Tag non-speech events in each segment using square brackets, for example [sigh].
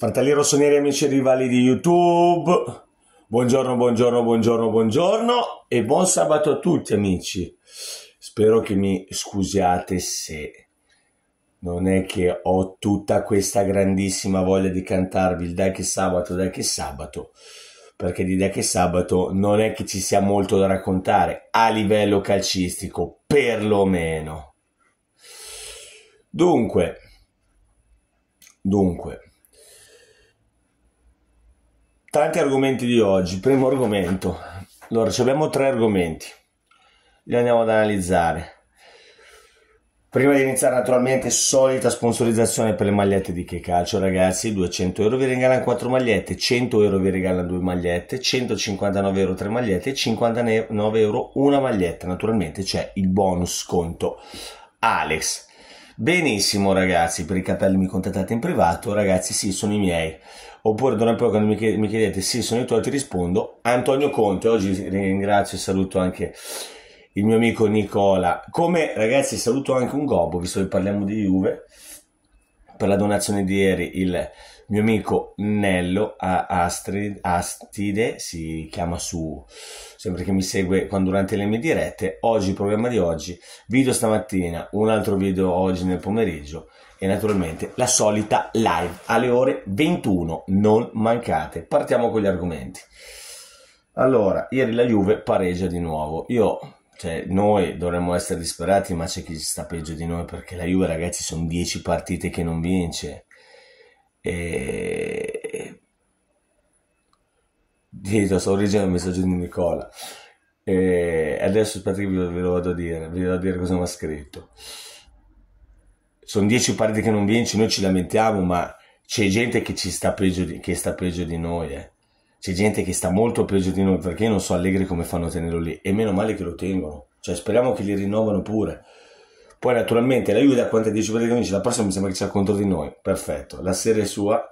Fratelli rossoneri, amici e rivali di YouTube, buongiorno, buongiorno, buongiorno, buongiorno e buon sabato a tutti amici. Spero che mi scusiate se non è che ho tutta questa grandissima voglia di cantarvi il dai che sabato, dai che sabato, perché di dai che sabato non è che ci sia molto da raccontare a livello calcistico, perlomeno. Dunque, dunque, tanti argomenti di oggi. Primo argomento. Allora, abbiamo tre argomenti. Li andiamo ad analizzare. Prima di iniziare, naturalmente, solita sponsorizzazione per le magliette di Che Calcio, ragazzi. 200 euro vi regalano 4 magliette, 100 euro vi regalano 2 magliette, 159 euro 3 magliette e 59 euro una maglietta. Naturalmente c'è il bonus sconto Alex. Benissimo, ragazzi. Per i capelli mi contattate in privato, ragazzi. Sì, sono i miei oppure una epoca quando mi chiedete sì sono i tuoi ti rispondo Antonio Conte oggi ringrazio e saluto anche il mio amico Nicola come ragazzi saluto anche un gobbo visto che parliamo di Juve per la donazione di ieri il mio amico Nello Astrid, Astide si chiama su sempre che mi segue quando durante le mie dirette oggi il programma di oggi video stamattina un altro video oggi nel pomeriggio e naturalmente la solita live alle ore 21. Non mancate. Partiamo con gli argomenti. Allora, ieri la Juve pareggia di nuovo. Io, cioè, noi dovremmo essere disperati, ma c'è chi sta peggio di noi perché la Juve, ragazzi, sono 10 partite che non vince. E... Dito, sto leggendo il messaggio di Nicola. E adesso aspetta che ve lo vado a dire, vi vado a dire cosa mi ha scritto sono dieci partite che non vinci, noi ci lamentiamo, ma c'è gente che ci sta peggio di, che sta peggio di noi, eh. C'è gente che sta molto peggio di noi, perché io non so Allegri come fanno a tenerlo lì, e meno male che lo tengono. Cioè, speriamo che li rinnovano pure. Poi, naturalmente, la Juve da quante 10 partite che vince, la prossima mi sembra che sia contro di noi. Perfetto. La serie sua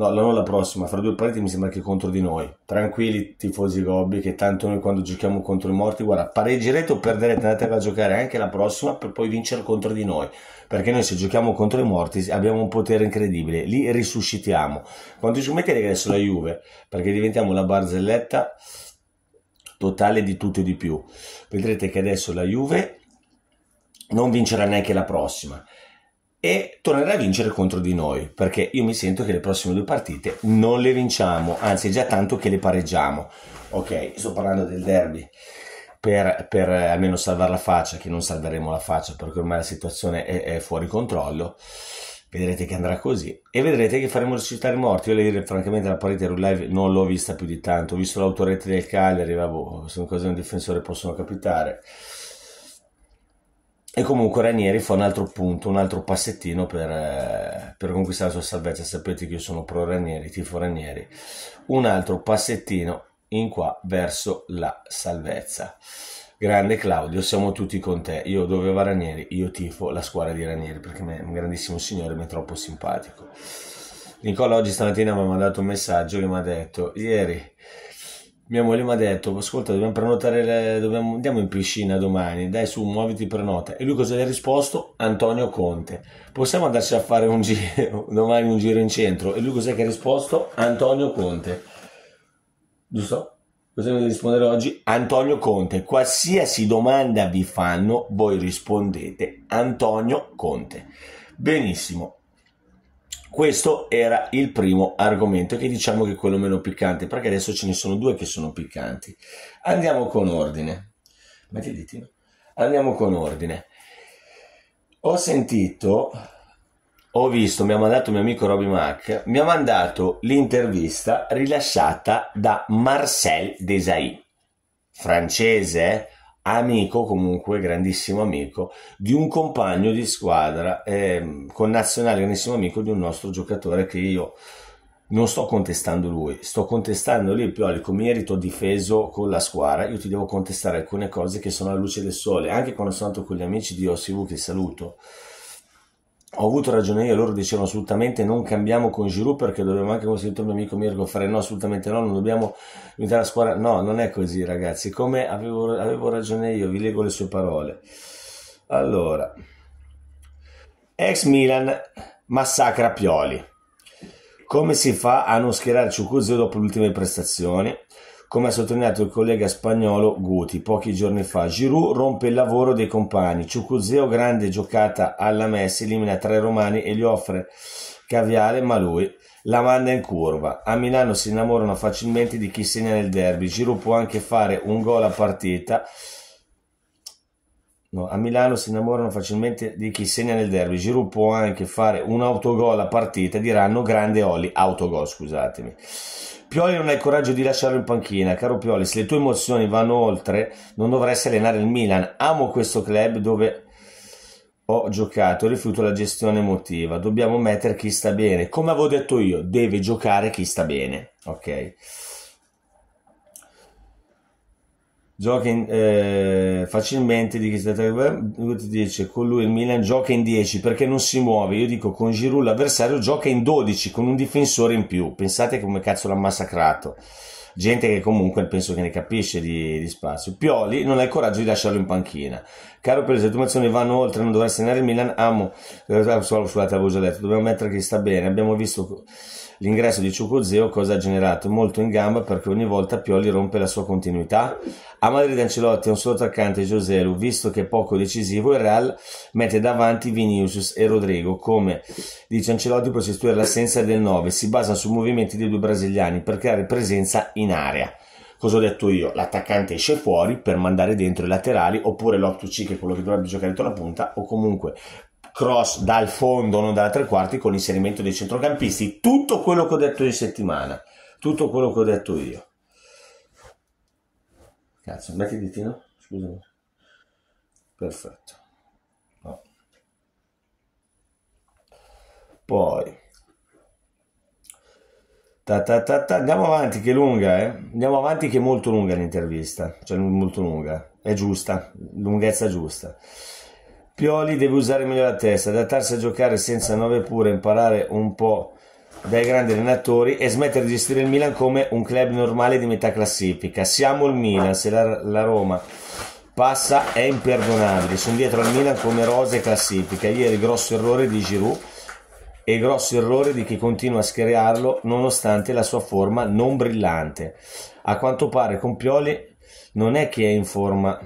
No, non la prossima, fra due partite mi sembra che contro di noi. Tranquilli tifosi gobbi che tanto noi quando giochiamo contro i morti, guarda, pareggerete o perderete, andate a giocare anche la prossima per poi vincere contro di noi. Perché noi se giochiamo contro i morti abbiamo un potere incredibile, li risuscitiamo. Quando ci mettete adesso la Juve, perché diventiamo la barzelletta totale di tutto e di più, vedrete che adesso la Juve non vincerà neanche la prossima. E tornerà a vincere contro di noi perché io mi sento che le prossime due partite non le vinciamo anzi è già tanto che le pareggiamo. Ok sto parlando del derby. Per, per almeno salvare la faccia che non salveremo la faccia perché ormai la situazione è, è fuori controllo. Vedrete che andrà così. E vedrete che faremo risuscitare morti. Io le dire francamente la partita live non l'ho vista più di tanto. Ho visto l'autorete del Cagliari vabbè, sono cose che un difensore possono capitare e comunque Ranieri fa un altro punto, un altro passettino per, eh, per, conquistare la sua salvezza. Sapete che io sono pro Ranieri, tifo Ranieri. Un altro passettino in qua verso la salvezza. Grande Claudio, siamo tutti con te. Io dove va Ranieri, io tifo la squadra di Ranieri perché è un grandissimo signore, mi è troppo simpatico. Nicola oggi stamattina mi ha mandato un messaggio che mi ha detto ieri mia moglie mi ha detto ascolta dobbiamo prenotare le, dobbiamo, andiamo in piscina domani. Dai su muoviti prenota. E lui cosa gli ha risposto? Antonio Conte. Possiamo andarci a fare un giro [laughs] domani un giro in centro? E lui cos'è che ha risposto? Antonio Conte. Giusto? cosa devo rispondere oggi? Antonio Conte. Qualsiasi domanda vi fanno voi rispondete. Antonio Conte. Benissimo questo era il primo argomento che diciamo che è quello meno piccante, perché adesso ce ne sono due che sono piccanti. Andiamo con ordine. Metti diti, no? Andiamo con ordine. Ho sentito, ho visto, mi ha mandato mio amico Roby Mac, mi ha mandato l'intervista rilasciata da Marcel Desailly, francese, eh? Amico, comunque grandissimo amico, di un compagno di squadra, eh, con grandissimo amico di un nostro giocatore che io non sto contestando lui, sto contestando lì Pioli con merito difeso con la squadra, io ti devo contestare alcune cose che sono alla luce del sole, anche quando sono andato con gli amici di OSV che saluto, ho avuto ragione io, loro dicevano assolutamente non cambiamo con Giroud perché dobbiamo anche, come sentito il mio amico Mirko, fare no, assolutamente no, non dobbiamo unitare la squadra. No, non è così ragazzi, come avevo, avevo ragione io, vi leggo le sue parole. Allora, ex Milan massacra Pioli. Come si fa a non schierare Ciucuzio dopo le ultime prestazioni? Come ha sottolineato il collega spagnolo Guti pochi giorni fa, Giroud rompe il lavoro dei compagni. Ciucuzeo, grande giocata alla Messi, elimina tre romani e gli offre caviale, ma lui la manda in curva. A Milano si innamorano facilmente di chi segna nel derby. Giroud può anche fare un gol a partita. No, a Milano si innamorano facilmente di chi segna nel derby. Giroud può anche fare un autogol a partita. Diranno grande Oli, autogol, scusatemi. Pioli non ha il coraggio di lasciarlo in panchina. Caro Pioli, se le tue emozioni vanno oltre, non dovresti allenare il Milan. Amo questo club dove ho giocato, rifiuto la gestione emotiva. Dobbiamo mettere chi sta bene. Come avevo detto io, deve giocare chi sta bene. Ok. Gioca in, eh, facilmente di ti dice con lui il Milan gioca in 10 perché non si muove. Io dico con Giroud l'avversario gioca in 12 con un difensore in più. Pensate come cazzo l'ha massacrato. Gente che comunque penso che ne capisce di, di spazio. Pioli non ha il coraggio di lasciarlo in panchina. Caro per le situazioni vanno oltre, non dovresti tenere il Milan. Amo, scusate, avevo già detto, dobbiamo mettere che sta bene. Abbiamo visto L'ingresso di Ciucuzeo cosa ha generato? Molto in gamba perché ogni volta Pioli rompe la sua continuità. A Madrid Ancelotti è un solo attaccante Joselu, visto che è poco decisivo, il Real mette davanti Vinicius e Rodrigo. Come dice Ancelotti per sostituire l'assenza del 9, si basa sui movimenti dei due brasiliani per creare presenza in area. Cosa ho detto io? L'attaccante esce fuori per mandare dentro i laterali, oppure l'Octuci che è quello che dovrebbe giocare dentro la punta, o comunque cross dal fondo, non dalla tre quarti, con l'inserimento dei centrocampisti. Tutto quello che ho detto in settimana. Tutto quello che ho detto io. Cazzo, metti il ditino? Scusami. Perfetto. No. Poi. Ta, ta, ta. Andiamo avanti, che lunga, eh? Andiamo avanti, che è molto lunga l'intervista. Cioè, molto lunga. È giusta, lunghezza giusta. Pioli deve usare meglio la testa, adattarsi a giocare senza 9 pure, imparare un po' dai grandi allenatori e smettere di gestire il Milan come un club normale di metà classifica. Siamo il Milan, se la, la Roma passa è imperdonabile. Sono dietro al Milan come rose classifica. Ieri grosso errore di Giroud e grosso errore di chi continua a schierarlo nonostante la sua forma non brillante. A quanto pare con Pioli non è che è in forma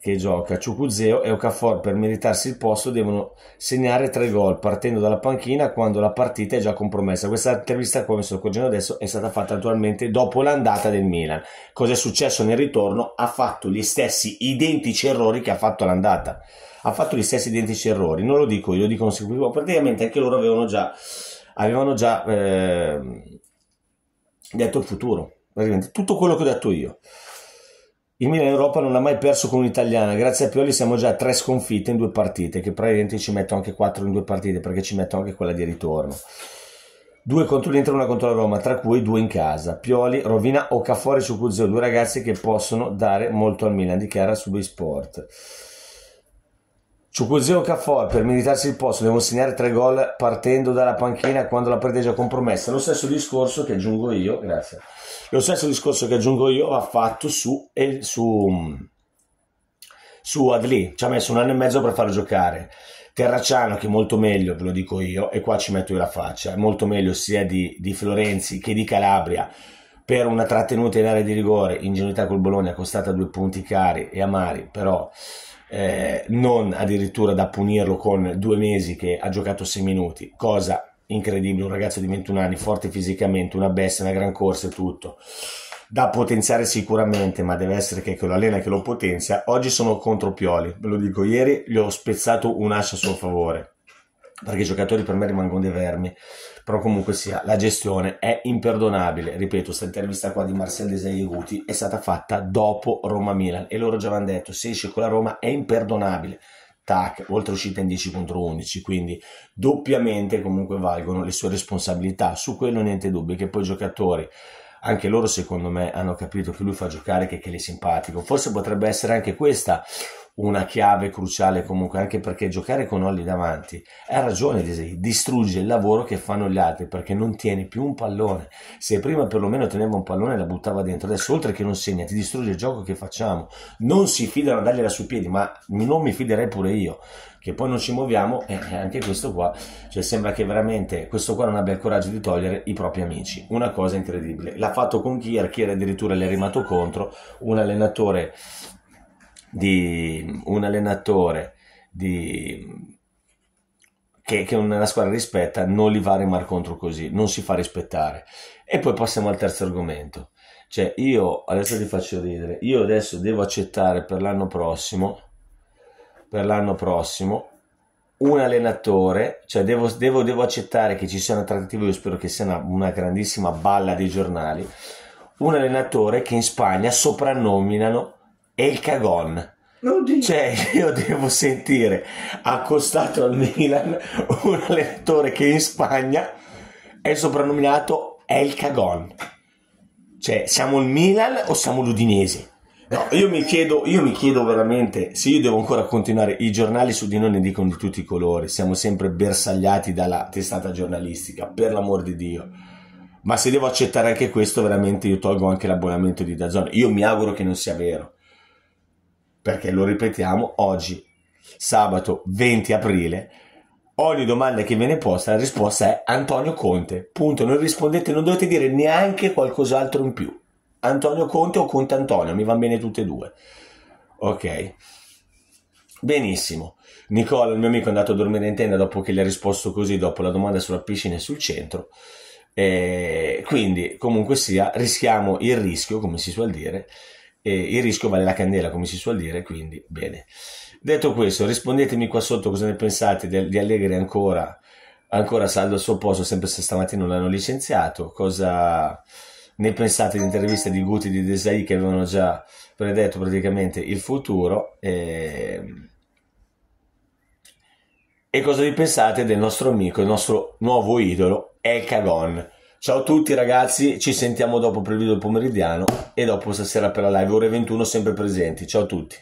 che gioca. Ciucuzeo e Okafor per meritarsi il posto devono segnare tre gol partendo dalla panchina quando la partita è già compromessa. Questa intervista, come sto accorgendo adesso, è stata fatta naturalmente dopo l'andata del Milan. Cosa è successo nel ritorno? Ha fatto gli stessi identici errori che ha fatto l'andata. Ha fatto gli stessi identici errori. Non lo dico io, lo dicono. Praticamente anche loro avevano già, avevano già eh, detto il futuro. Praticamente tutto quello che ho detto io. Il Milan in Europa non ha mai perso con un'italiana, grazie a Pioli siamo già a tre sconfitte in due partite, che probabilmente ci metto anche quattro in due partite perché ci metto anche quella di ritorno. Due contro l'Inter, una contro la Roma, tra cui due in casa. Pioli, Rovina, Okafor su Cuzio, due ragazzi che possono dare molto al Milan, dichiara su Sport. Ciucuzio Cafor per meritarsi il posto devono segnare tre gol partendo dalla panchina quando la partita è già compromessa. Lo stesso discorso che aggiungo io, grazie. Lo stesso discorso che aggiungo io ha fatto su, su, su Adli. Ci ha messo un anno e mezzo per farlo giocare. Terracciano che è molto meglio, ve lo dico io, e qua ci metto io la faccia, è molto meglio sia di, di Florenzi che di Calabria per una trattenuta in area di rigore, ingenuità col Bologna costata due punti cari e amari, però eh, non addirittura da punirlo con due mesi che ha giocato sei minuti, cosa incredibile, un ragazzo di 21 anni, forte fisicamente, una bestia, una gran corsa e tutto, da potenziare sicuramente, ma deve essere che, lo allena che lo potenzia. Oggi sono contro Pioli, ve lo dico, ieri gli ho spezzato un'ascia a suo favore, perché i giocatori per me rimangono dei vermi, però comunque sia, la gestione è imperdonabile, ripeto, questa intervista qua di Marcel Desai Guti è stata fatta dopo Roma-Milan. E loro già avevano detto, se esce con la Roma è imperdonabile, tac, oltre uscita in 10 contro 11, quindi doppiamente comunque valgono le sue responsabilità, su quello niente dubbio, che poi i giocatori anche loro secondo me hanno capito che lui fa giocare che, che è simpatico. Forse potrebbe essere anche questa una chiave cruciale comunque, anche perché giocare con Olli davanti, hai ragione distrugge il lavoro che fanno gli altri perché non tieni più un pallone. Se prima perlomeno teneva un pallone e la buttava dentro, adesso oltre che non segna, ti distrugge il gioco che facciamo. Non si fidano a dargliela sui piedi, ma non mi fiderei pure io. Che poi non ci muoviamo, e anche questo qua, cioè sembra che veramente questo qua non abbia il coraggio di togliere i propri amici. Una cosa incredibile. L'ha fatto con Kier, Kier addirittura le è rimato contro, un allenatore di un allenatore di, che, che una squadra rispetta non li va a rimar contro così, non si fa rispettare. E poi passiamo al terzo argomento. Cioè, io adesso ti faccio ridere. Io adesso devo accettare per l'anno prossimo, per l'anno prossimo, un allenatore, cioè devo, devo, devo accettare che ci sia una trattativa, io spero che sia una, una grandissima balla dei giornali, un allenatore che in Spagna soprannominano e il cagon. Oddio. Cioè, [laughs] io devo sentire accostato al Milan un allenatore che in Spagna è soprannominato El Cagon. Cioè, siamo il Milan o siamo l'Udinese? No, io mi, chiedo, io mi chiedo veramente se io devo ancora continuare. I giornali su di noi ne dicono di tutti i colori, siamo sempre bersagliati dalla testata giornalistica, per l'amor di Dio. Ma se devo accettare anche questo, veramente io tolgo anche l'abbonamento di Dazon. Io mi auguro che non sia vero perché lo ripetiamo oggi, sabato 20 aprile, ogni domanda che viene posta la risposta è Antonio Conte. Punto, non rispondete, non dovete dire neanche qualcos'altro in più. Antonio Conte o Conte Antonio, mi vanno bene tutte e due. Ok. Benissimo. Nicola, il mio amico, è andato a dormire in tenda dopo che gli ha risposto così, dopo la domanda sulla piscina e sul centro. E quindi, comunque sia, rischiamo il rischio, come si suol dire, e il rischio vale la candela, come si suol dire, quindi bene. Detto questo, rispondetemi qua sotto cosa ne pensate di, Allegri ancora, ancora saldo al suo posto, sempre se stamattina non l'hanno licenziato, cosa ne pensate di interviste di Guti e di Desai che avevano già predetto praticamente il futuro e, e cosa vi pensate del nostro amico, il nostro nuovo idolo, El Cagon. Ciao a tutti ragazzi, ci sentiamo dopo per il video pomeridiano e dopo stasera per la live ore 21 sempre presenti. Ciao a tutti.